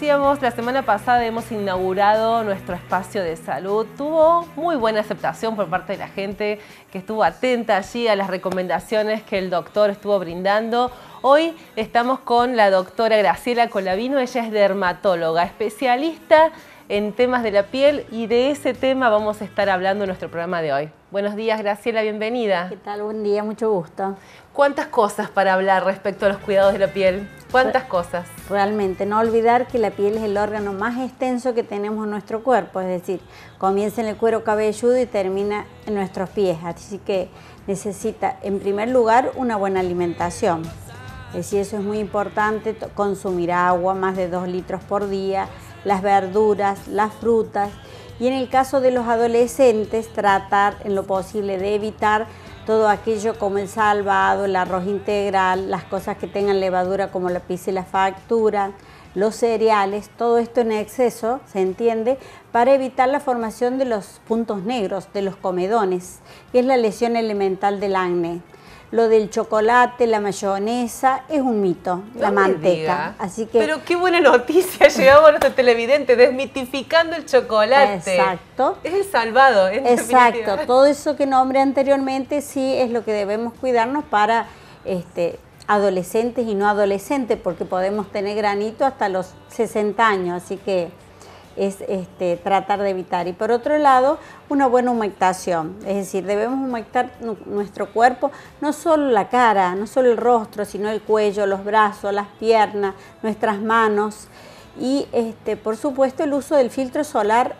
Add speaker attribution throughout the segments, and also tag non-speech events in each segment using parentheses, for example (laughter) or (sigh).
Speaker 1: la semana pasada hemos inaugurado nuestro espacio de salud. Tuvo muy buena aceptación por parte de la gente que estuvo atenta allí a las recomendaciones que el doctor estuvo brindando. Hoy estamos con la doctora Graciela Colavino, ella es dermatóloga, especialista en temas de la piel y de ese tema vamos a estar hablando en nuestro programa de hoy. Buenos días, Graciela, bienvenida.
Speaker 2: ¿Qué tal? Buen día, mucho gusto.
Speaker 1: ¿Cuántas cosas para hablar respecto a los cuidados de la piel? ¿Cuántas cosas?
Speaker 2: Realmente, no olvidar que la piel es el órgano más extenso que tenemos en nuestro cuerpo, es decir, comienza en el cuero cabelludo y termina en nuestros pies, así que necesita en primer lugar una buena alimentación. Es decir, eso es muy importante, consumir agua, más de 2 litros por día, las verduras, las frutas y en el caso de los adolescentes tratar en lo posible de evitar todo aquello como el salvado, el arroz integral, las cosas que tengan levadura como la pizza y la factura, los cereales, todo esto en exceso, se entiende, para evitar la formación de los puntos negros, de los comedones, que es la lesión elemental del acné lo del chocolate, la mayonesa, es un mito, la manteca.
Speaker 1: Así que, Pero qué buena noticia, (laughs) llegamos a nuestro televidente, desmitificando el chocolate.
Speaker 2: Exacto.
Speaker 1: Es el salvado.
Speaker 2: Exacto, todo eso que nombré anteriormente sí es lo que debemos cuidarnos para este, adolescentes y no adolescentes, porque podemos tener granito hasta los 60 años, así que es este, tratar de evitar. Y por otro lado, una buena humectación, es decir, debemos humectar nuestro cuerpo, no solo la cara, no solo el rostro, sino el cuello, los brazos, las piernas, nuestras manos y este, por supuesto el uso del filtro solar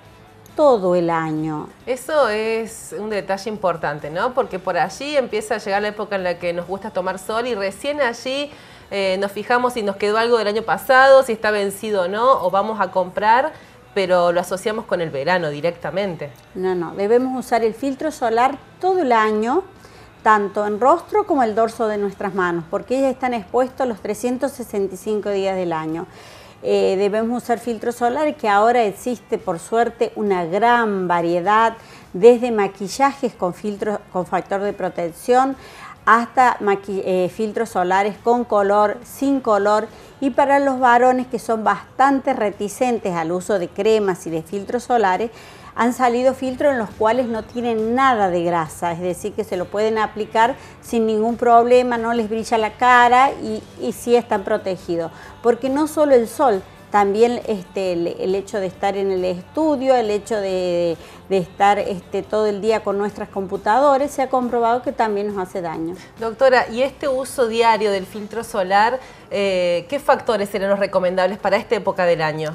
Speaker 2: todo el año.
Speaker 1: Eso es un detalle importante, ¿no? Porque por allí empieza a llegar la época en la que nos gusta tomar sol y recién allí eh, nos fijamos si nos quedó algo del año pasado, si está vencido o no, o vamos a comprar pero lo asociamos con el verano directamente.
Speaker 2: No, no, debemos usar el filtro solar todo el año, tanto en rostro como el dorso de nuestras manos, porque ellas están expuestos los 365 días del año. Eh, debemos usar filtro solar, que ahora existe por suerte una gran variedad, desde maquillajes con, filtro, con factor de protección hasta eh, filtros solares con color, sin color y para los varones que son bastante reticentes al uso de cremas y de filtros solares, han salido filtros en los cuales no tienen nada de grasa, es decir, que se lo pueden aplicar sin ningún problema, no les brilla la cara y, y sí están protegidos. Porque no solo el sol, también este, el, hecho de estar en el estudio, el hecho de, estar este, todo el día con nuestras computadoras, se ha comprobado que también nos hace daño.
Speaker 1: Doctora, ¿y este uso diario del filtro solar, eh, qué factores serían los recomendables para esta época del año?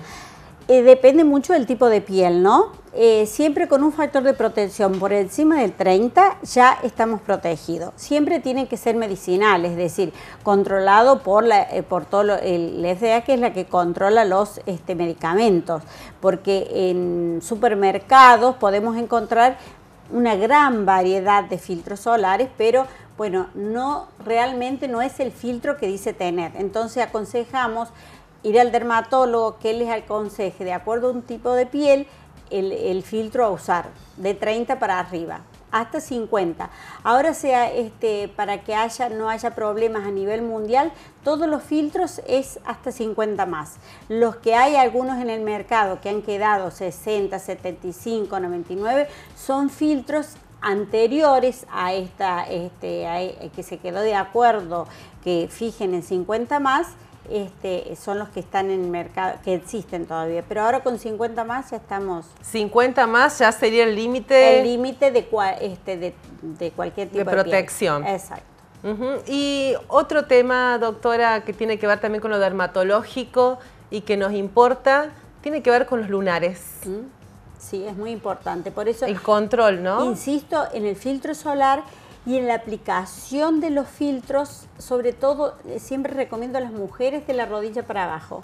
Speaker 2: Eh, depende mucho del tipo de piel, ¿no? Eh, siempre con un factor de protección por encima del 30 ya estamos protegidos. Siempre tiene que ser medicinal, es decir, controlado por, la, eh, por todo el FDA, que es la que controla los este, medicamentos, porque en supermercados podemos encontrar una gran variedad de filtros solares, pero bueno, no realmente no es el filtro que dice tener. Entonces aconsejamos ir al dermatólogo que les aconseje, de acuerdo a un tipo de piel, el, filtro a usar, de 30 para arriba hasta 50. Ahora sea este para que haya no haya problemas a nivel mundial, todos los filtros es hasta 50 más. Los que hay algunos en el mercado que han quedado 60, 75, 99 son filtros anteriores a esta este que se quedó de acuerdo que fijen en 50 más este, son los que están en el mercado, que existen todavía. Pero ahora con 50 más ya estamos...
Speaker 1: 50 más ya sería el límite...
Speaker 2: El límite de, este, de, cualquier tipo de,
Speaker 1: protección.
Speaker 2: Exacto.
Speaker 1: Y otro tema, doctora, que tiene que ver también con lo dermatológico y que nos importa, tiene que ver con los lunares. ¿Mm?
Speaker 2: Sí, es muy importante. Por eso...
Speaker 1: El control, ¿no?
Speaker 2: Insisto en el filtro solar y en la aplicación de los filtros, sobre todo eh, siempre recomiendo a las mujeres de la rodilla para abajo,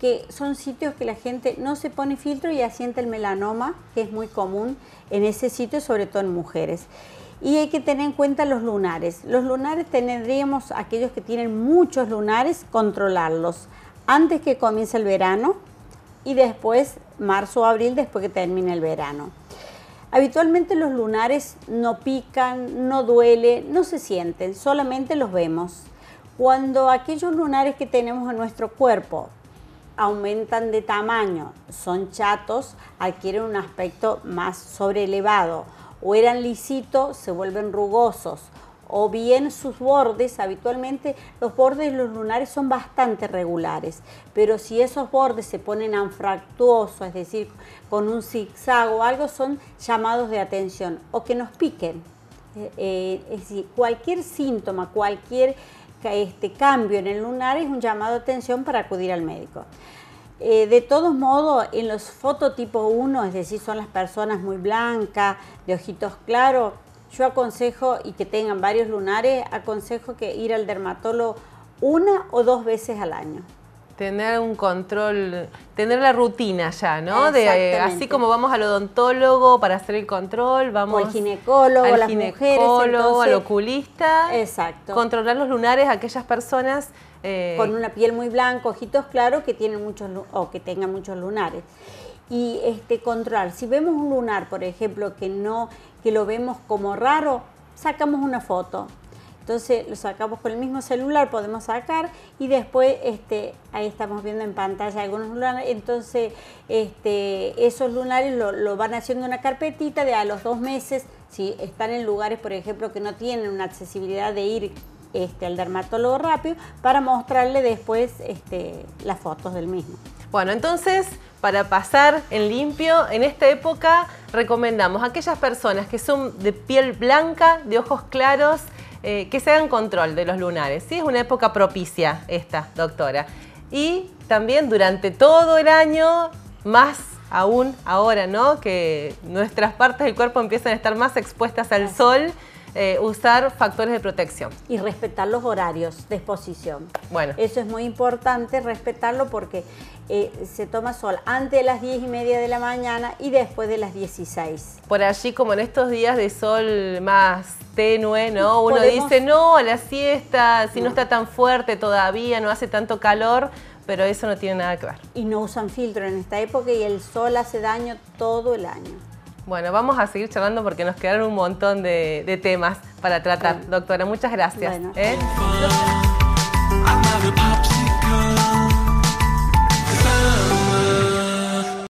Speaker 2: que son sitios que la gente no se pone filtro y asienta el melanoma, que es muy común en ese sitio, sobre todo en mujeres. Y hay que tener en cuenta los lunares. Los lunares tendríamos, aquellos que tienen muchos lunares, controlarlos antes que comience el verano y después, marzo o abril, después que termine el verano. Habitualmente los lunares no pican, no duele, no se sienten, solamente los vemos. Cuando aquellos lunares que tenemos en nuestro cuerpo aumentan de tamaño, son chatos, adquieren un aspecto más sobrelevado, o eran lisitos, se vuelven rugosos, o bien sus bordes, habitualmente los bordes de los lunares son bastante regulares, pero si esos bordes se ponen anfractuosos, es decir, con un zigzag o algo, son llamados de atención, o que nos piquen. Eh, eh, es decir, cualquier síntoma, cualquier este cambio en el lunar es un llamado de atención para acudir al médico. Eh, de todos modos, en los fototipos 1, es decir, son las personas muy blancas, de ojitos claros, yo aconsejo, y que tengan varios lunares, aconsejo que ir al dermatólogo una o dos veces al año.
Speaker 1: Tener un control, tener la rutina ya, ¿no? De, así como vamos al odontólogo para hacer el control, vamos
Speaker 2: al ginecólogo,
Speaker 1: al ginecólogo, al oculista.
Speaker 2: Exacto.
Speaker 1: Controlar los lunares a aquellas personas
Speaker 2: eh, con una piel muy blanca, ojitos claros, que tienen muchos o que tengan muchos lunares. Y este controlar, si vemos un lunar, por ejemplo, que no, que lo vemos como raro, sacamos una foto entonces lo sacamos con el mismo celular, podemos sacar y después este, ahí estamos viendo en pantalla algunos lunares. Entonces este, esos lunares lo, van haciendo una carpetita de a los dos meses, si están en lugares, por ejemplo, que no tienen una accesibilidad de ir este, al dermatólogo rápido, para mostrarle después este, las fotos del mismo.
Speaker 1: Bueno, entonces, para pasar en limpio, en esta época recomendamos a aquellas personas que son de piel blanca, de ojos claros, eh, que se hagan control de los lunares. Sí, es una época propicia esta, doctora. Y también durante todo el año, más aún ahora, ¿no? Que nuestras partes del cuerpo empiezan a estar más expuestas al sol. Eh, usar factores de protección.
Speaker 2: Y respetar los horarios de exposición. Bueno. Eso es muy importante, respetarlo porque eh, se toma sol antes de las 10 y media de la mañana y después de las 16.
Speaker 1: Por allí, como en estos días de sol más tenue, ¿no? Uno dice, no, a la siesta, si no. está tan fuerte todavía, no hace tanto calor, pero eso no tiene nada que ver.
Speaker 2: Y no usan filtro en esta época y el sol hace daño todo el año.
Speaker 1: Bueno, vamos a seguir charlando porque nos quedaron un montón de, temas para tratar. Doctora, muchas gracias. ¿eh?